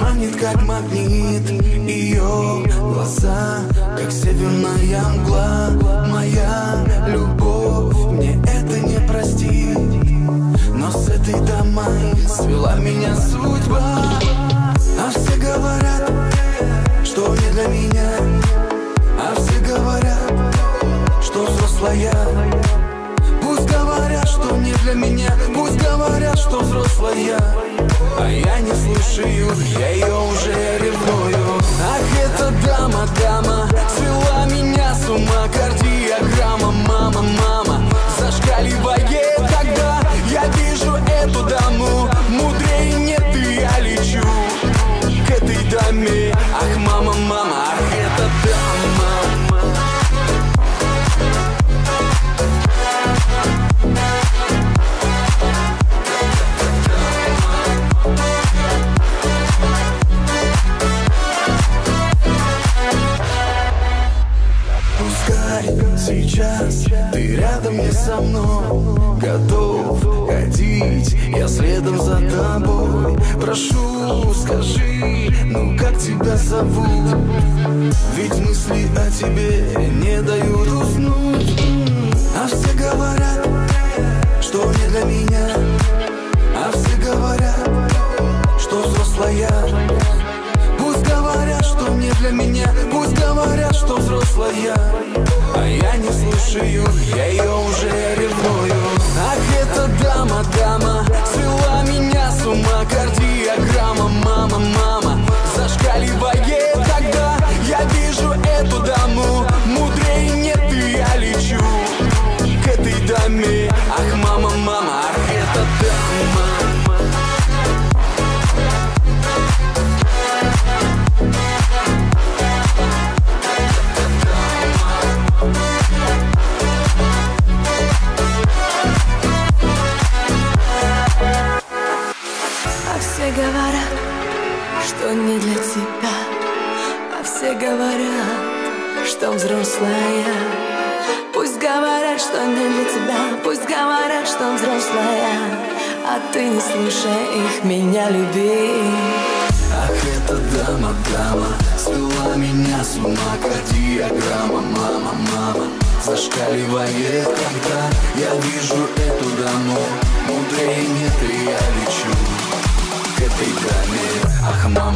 Манит как магнит. Ее глаза Как северная мгла. Моя любовь мне это не простит. Но с этой домой свела меня судьба. А все говорят, что не для меня. А все говорят, что взрослая Пусть говорят, что не для меня. Пусть говорят, что взрослая а я не слушаю, я ее уже ревную. Ах, эта дама, дама Свела меня с ума. Кардиограмма Мама, мама, зашкаливает Когда я вижу эту даму сейчас ты рядом не со мной. Готов ходить, я следом за тобой. Прошу, скажи, ну как тебя зовут? Ведь мысли о тебе не дают уснуть. А все говорят, что не для меня. А все говорят, что взрослая. Пусть говорят, что не для меня что взрослая А я не слушаю, я все говорят, что не для тебя А все говорят, что взрослая. Пусть говорят, что не для тебя Пусть говорят, что взрослая. А ты не слушай их, меня люби. Ах, эта дама, дама Свела меня с ума. Кардиограмма Мама, мама Зашкаливает, когда я вижу эту даму этой